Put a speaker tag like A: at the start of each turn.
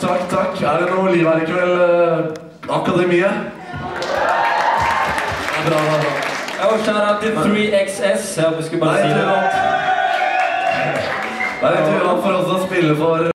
A: takk, takk. Er det noe liv her i kveld? eh, Akademiet? Det er bra, bra, bra.
B: Og shout-out til 3XS. Jeg håper vi skulle bare
A: Nei,
B: si
A: det
B: det.
A: er Det er litt uvant for oss å spille for